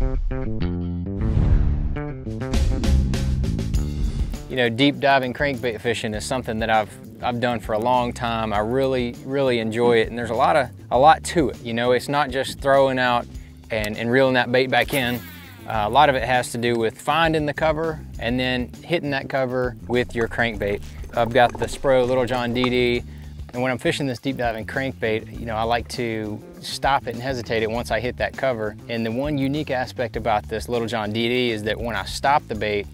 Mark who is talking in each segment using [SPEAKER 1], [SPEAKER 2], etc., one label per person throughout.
[SPEAKER 1] You know, deep diving crankbait fishing is something that I've I've done for a long time. I really, really enjoy it, and there's a lot of a lot to it. You know, it's not just throwing out and, and reeling that bait back in. Uh, a lot of it has to do with finding the cover and then hitting that cover with your crankbait. I've got the Spro Little John DD, and when I'm fishing this deep diving crankbait, you know, I like to stop it and hesitate it once I hit that cover. And the one unique aspect about this Little John DD is that when I stop the bait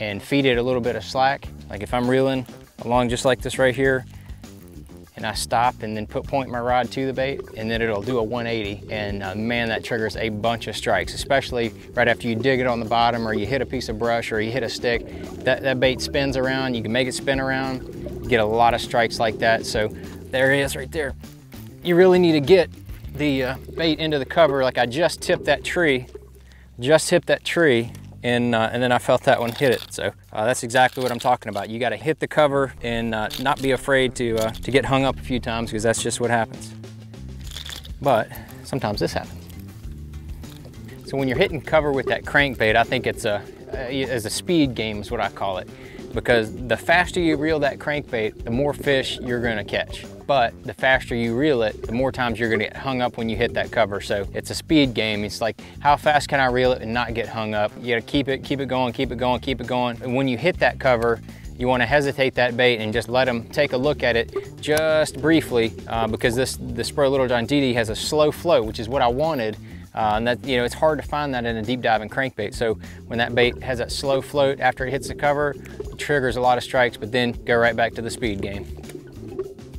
[SPEAKER 1] and feed it a little bit of slack, like if I'm reeling along just like this right here, and I stop and then put point my rod to the bait and then it'll do a 180 and uh, man that triggers a bunch of strikes especially right after you dig it on the bottom or you hit a piece of brush or you hit a stick. That, that bait spins around. You can make it spin around. Get a lot of strikes like that. So there it is right there. You really need to get the uh, bait into the cover like I just tipped that tree just hit that tree and, uh, and then I felt that one hit it. So uh, that's exactly what I'm talking about. You got to hit the cover and uh, not be afraid to, uh, to get hung up a few times because that's just what happens. But sometimes this happens. So when you're hitting cover with that crankbait, I think it's a, as a speed game is what I call it because the faster you reel that crankbait, the more fish you're gonna catch. But the faster you reel it, the more times you're gonna get hung up when you hit that cover. So it's a speed game. It's like, how fast can I reel it and not get hung up? You gotta keep it, keep it going, keep it going, keep it going. And when you hit that cover, you want to hesitate that bait and just let them take a look at it just briefly uh, because this the Spro Little John DD has a slow float, which is what I wanted uh, and that, you know, it's hard to find that in a deep diving crankbait. So when that bait has that slow float after it hits the cover, it triggers a lot of strikes, but then go right back to the speed game.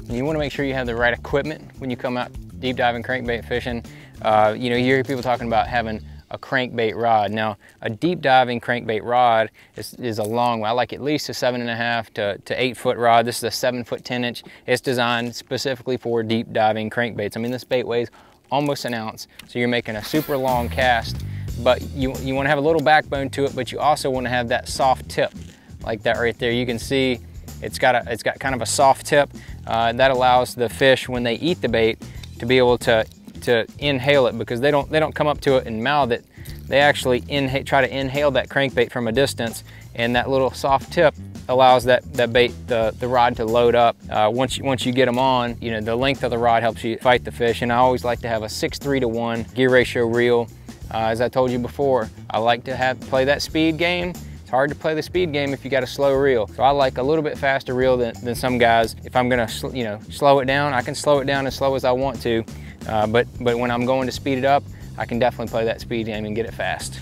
[SPEAKER 1] And you wanna make sure you have the right equipment when you come out deep diving crankbait fishing. Uh, you know, you hear people talking about having a crankbait rod. Now, a deep diving crankbait rod is, is a long I like at least a seven and a half to, to eight foot rod. This is a seven foot 10 inch. It's designed specifically for deep diving crankbaits. I mean, this bait weighs almost an ounce. So you're making a super long cast, but you, you wanna have a little backbone to it, but you also wanna have that soft tip like that right there. You can see it's got, a, it's got kind of a soft tip. Uh, that allows the fish, when they eat the bait, to be able to, to inhale it because they don't, they don't come up to it and mouth it. They actually inhale, try to inhale that crankbait from a distance and that little soft tip allows that, that bait, the, the rod to load up. Uh, once, you, once you get them on, you know, the length of the rod helps you fight the fish. And I always like to have a 6-3 to 1 gear ratio reel. Uh, as I told you before, I like to have play that speed game. It's hard to play the speed game if you got a slow reel. So I like a little bit faster reel than, than some guys. If I'm gonna, you know, slow it down, I can slow it down as slow as I want to. Uh, but, but when I'm going to speed it up, I can definitely play that speed game and get it fast.